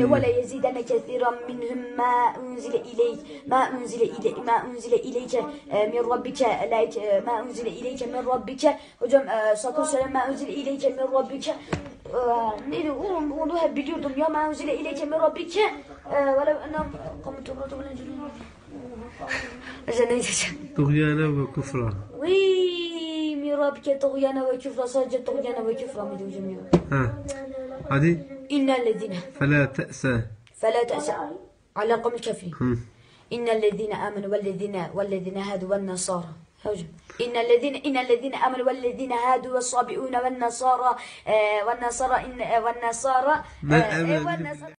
ولا يزيدن كثيرا منهم ما أنزل إليك ما أنزل إليك ما أنزل إليك e, من ربك إليك e, ما أنزل إليك من ربك hocam e, sakın söyle ma أنزل إليك من ربك e, neydi oğlum onu hep biliyordum ya ma أنزل إليك من ربك e, ولو أنهم قاموا تبرد ولا يجرون Neyse neyse طغيانا وكفرا Vıy min rabbike tuğyana ve küfra sadece tuğyana ve küfra mıydı hocam ya? ها هذه İnnellezine فلا تأسى. فلا تأسى على قوم الكافرين. إن الذين آمنوا والذين والذين هادوا والنصارى. هجم إن الذين إن الذين آمنوا والذين هادوا والصابئون والنصارى آه والنصارى إن آه والنصارى آه آمن والنصارى